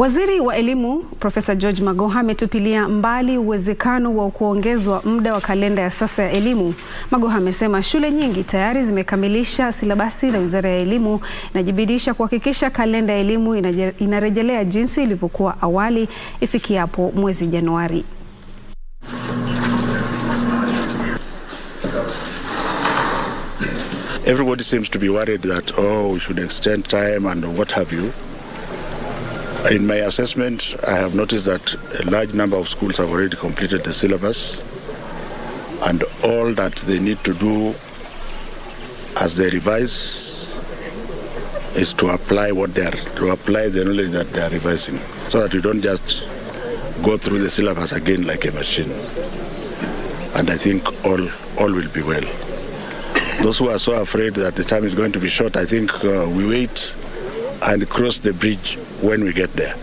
Waziri wa Elimu Profesa George Magoha ametupilia mbali uwezekano wa kuongezwa muda wa kalenda ya sasa ya elimu. Magoha amesema shule nyingi tayari zimekamilisha silabasi na Wizara ya Elimu inajibidisha kuhakikisha kalenda ya elimu inarejelea jinsi ilivyokuwa awali ifikiapo mwezi Januari. Everybody seems to be worried that, oh, we should extend time and what have you. In my assessment, I have noticed that a large number of schools have already completed the syllabus, and all that they need to do as they revise is to apply what they are to apply the knowledge that they are revising, so that you don't just go through the syllabus again like a machine. And I think all all will be well. Those who are so afraid that the time is going to be short, I think uh, we wait and cross the bridge when we get there.